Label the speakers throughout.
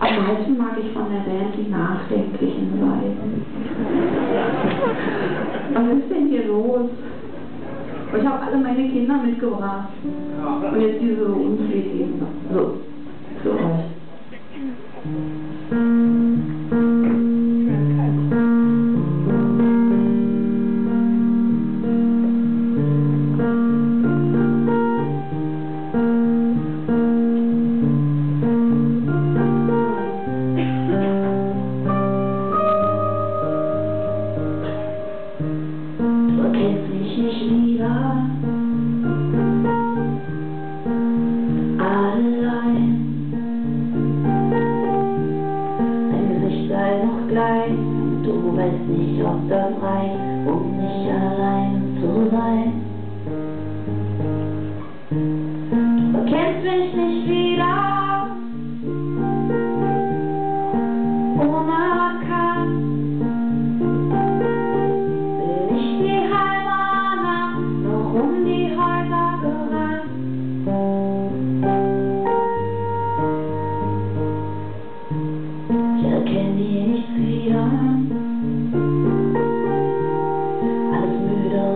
Speaker 1: Am meisten mag ich von der Welt die nachdenklichen Seiten. Was ist denn hier los? Ich habe alle meine Kinder mitgebracht. Und jetzt diese Unfrieden. So, für euch.
Speaker 2: Du weißt nicht, ob das reicht, um nicht allein zu sein.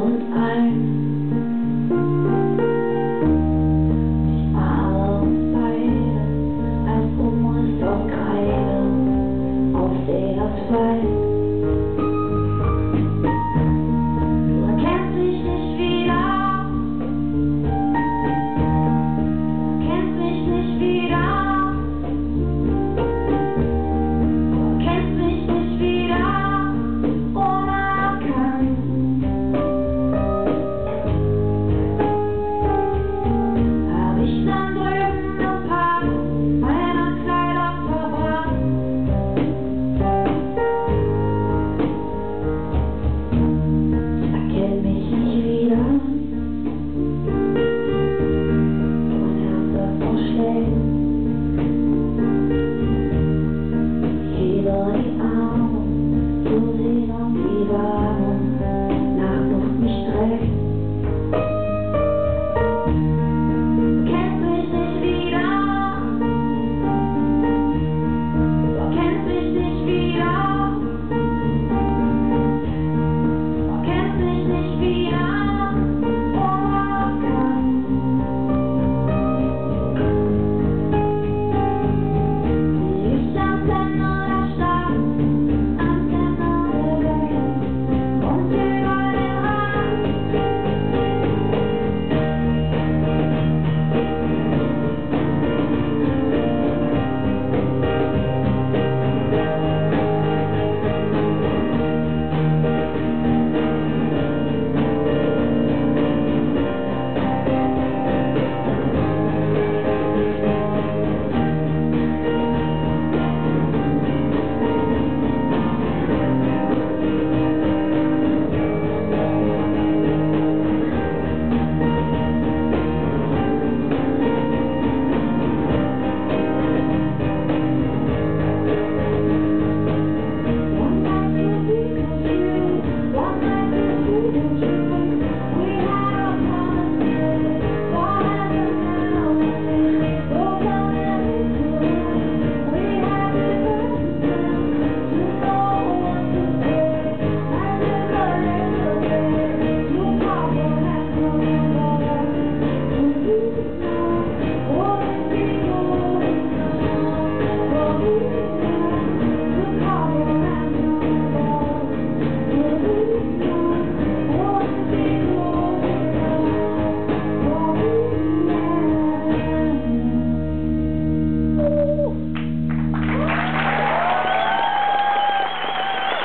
Speaker 2: moment